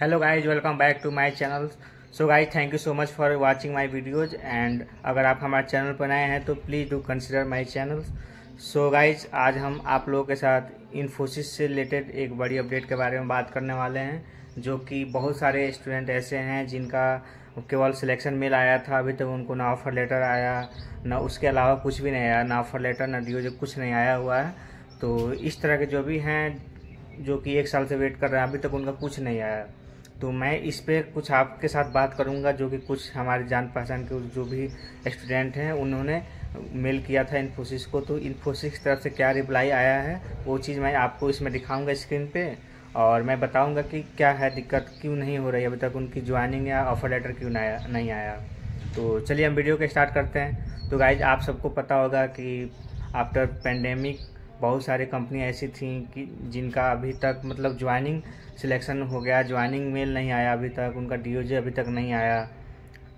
hello guys welcome back to my channel so guys thank you so much for watching my videos and अगर आप हमारे channel पर नए हैं तो please do consider my channel so guys आज हम आप लोगों के साथ इन्फोसिस से रिलेटेड एक बड़ी अपडेट के बारे में बात करने वाले हैं, जो कि बहुत सारे स्टूडेंट ऐसे हैं जिनका केवल सिलेक्शन मेल आया था, अभी तक तो उनको ना ऑफ़र लेटर आया, ना उसके अलावा कुछ भी नहीं आया, ना ऑफ़र लेटर ना डी कुछ नहीं आया हुआ है। तो इस तरह के जो भी हैं, जो कि एक साल से वेट कर रहे हैं, अभी तक उनका कुछ नहीं आया। तो मैं इस पर कुछ आपके साथ बात करूँगा, जो कि कुछ हमारे जान पहचान के जो भी स्टूडेंट हैं, उन्होंने मेल किया था इन्फोसिस को। तो इन्फोसिस की तरफ़ से क्या रिप्लाई आया है, वो चीज़ मैं आपको इसमें दिखाऊँगा स्क्रीन पे। और मैं बताऊँगा कि क्या है, दिक्कत क्यों नहीं हो रही अभी तक उनकी ज्वाइनिंग या ऑफ़र लेटर क्यों आया, नहीं आया। तो चलिए हम वीडियो को स्टार्ट करते हैं। तो गाइज़ आप सबको पता होगा कि आफ्टर पेंडेमिक बहुत सारी कंपनी ऐसी थी कि जिनका अभी तक मतलब ज्वाइनिंग सिलेक्शन हो गया, ज्वाइनिंग मेल नहीं आया अभी तक, उनका डीओजे अभी तक नहीं आया।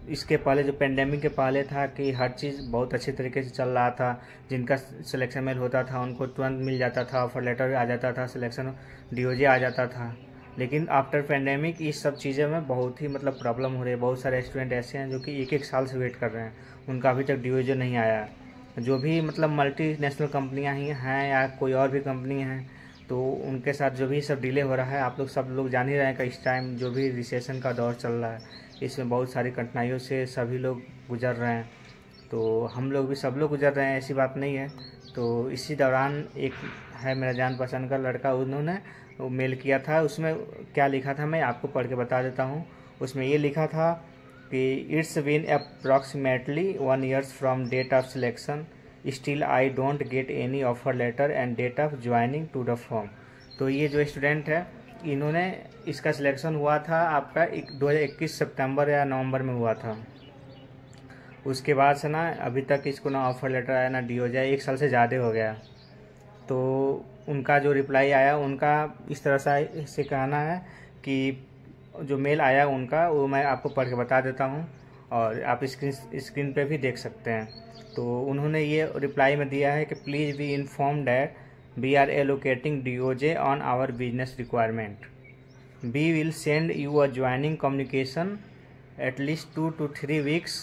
इसके पहले जो पेंडेमिक के पहले था कि हर चीज़ बहुत अच्छे तरीके से चल रहा था, जिनका सिलेक्शन मेल होता था, उनको तुरंत मिल जाता था ऑफ़र लेटर आ जाता था सिलेक्शन डीओजे आ जाता था। लेकिन आफ्टर पेंडेमिक इस सब चीज़ों में बहुत ही मतलब प्रॉब्लम हो रही है। बहुत सारे स्टूडेंट ऐसे हैं जो कि एक एक साल से वेट कर रहे हैं। उनका अभी तक डीओजे नहीं आया। जो भी मतलब मल्टी नेशनल कंपनियाँ ही हैं या कोई और भी कंपनी हैं तो उनके साथ जो भी सब डिले हो रहा है, आप लोग सब लोग जान ही रहे हैं कि इस टाइम जो भी रिसेशन का दौर चल रहा है, इसमें बहुत सारी कठिनाइयों से सभी लोग गुजर रहे हैं। तो हम लोग भी सब लोग गुजर रहे हैं, ऐसी बात नहीं है। तो इसी दौरान एक है मेरा जान पसंद का लड़का, उन्होंने मेल किया था, उसमें क्या लिखा था मैं आपको पढ़ के बता देता हूँ। उसमें ये लिखा था कि it's been approximately one years from date of selection still I don't get any offer letter and date of joining to the form तो ये जो स्टूडेंट है, इन्होंने इसका सिलेक्शन हुआ था आपका दो हज़ार इक्कीस सितंबर या नवंबर में हुआ था। उसके बाद से ना, अभी तक इसको ना ऑफ़र लेटर आया, ना डी हो जाए, एक साल से ज़्यादा हो गया। तो उनका जो रिप्लाई आया, उनका इस तरह से कहना है कि जो मेल आया उनका, वो मैं आपको पढ़ के बता देता हूँ और आप स्क्रीन स्क्रीन पे भी देख सकते हैं। तो उन्होंने ये रिप्लाई में दिया है कि please be inform that we are allocating D O J on our business requirement we will send you a joining communication at least two to three weeks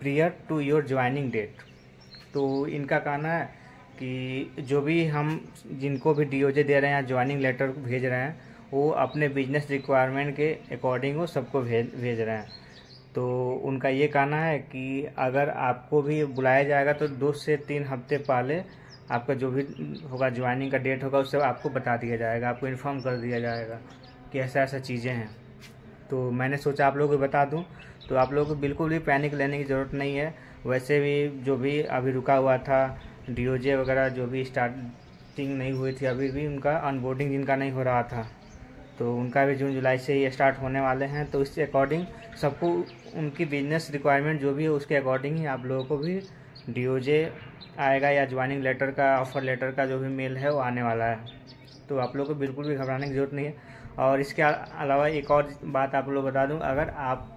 prior to your joining date तो इनका कहना है कि जो भी हम जिनको भी डी ओ जे दे रहे हैं या ज्वाइनिंग लेटर भेज रहे हैं वो अपने बिज़नेस रिक्वायरमेंट के अकॉर्डिंग वो सबको भेज भेज रहे हैं। तो उनका ये कहना है कि अगर आपको भी बुलाया जाएगा तो दो से तीन हफ़्ते पहले आपका जो भी होगा, ज्वाइनिंग का डेट होगा उससे आपको बता दिया जाएगा, आपको इन्फॉर्म कर दिया जाएगा कि ऐसा ऐसा चीज़ें हैं। तो मैंने सोचा आप लोगों को बता दूँ तो आप लोगों को बिल्कुल भी पैनिक लेने की ज़रूरत नहीं है। वैसे भी जो भी अभी रुका हुआ था डीओजे वगैरह जो भी स्टार्टिंग नहीं हुई थी, अभी भी उनका अनबोर्डिंग जिनका नहीं हो रहा था। तो उनका भी जून जुलाई से ही स्टार्ट होने वाले हैं। तो इसके अकॉर्डिंग सबको उनकी बिज़नेस रिक्वायरमेंट जो भी है, उसके अकॉर्डिंग ही आप लोगों को भी डीओजे आएगा या ज्वाइनिंग लेटर का ऑफ़र लेटर का जो भी मेल है, वो आने वाला है। तो आप लोग को बिल्कुल भी घबराने की ज़रूरत नहीं है। और इसके अलावा एक और बात आप लोग बता दूँ, अगर आप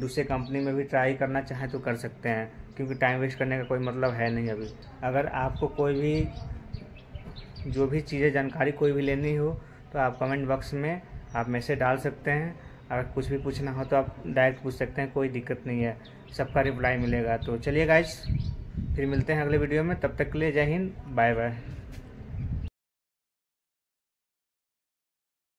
दूसरे कंपनी में भी ट्राई करना चाहें तो कर सकते हैं, क्योंकि टाइम वेस्ट करने का कोई मतलब है नहीं अभी। अगर आपको कोई भी, जो भी चीज़ें, जानकारी कोई भी लेनी हो तो आप कमेंट बॉक्स में आप मैसेज डाल सकते हैं। अगर कुछ भी पूछना हो तो आप डायरेक्ट पूछ सकते हैं, कोई दिक्कत नहीं है। सबका रिप्लाई मिलेगा। तो चलिए गाइज़ फिर मिलते हैं अगले वीडियो में। तब तक के लिए जय हिंद बाय बाय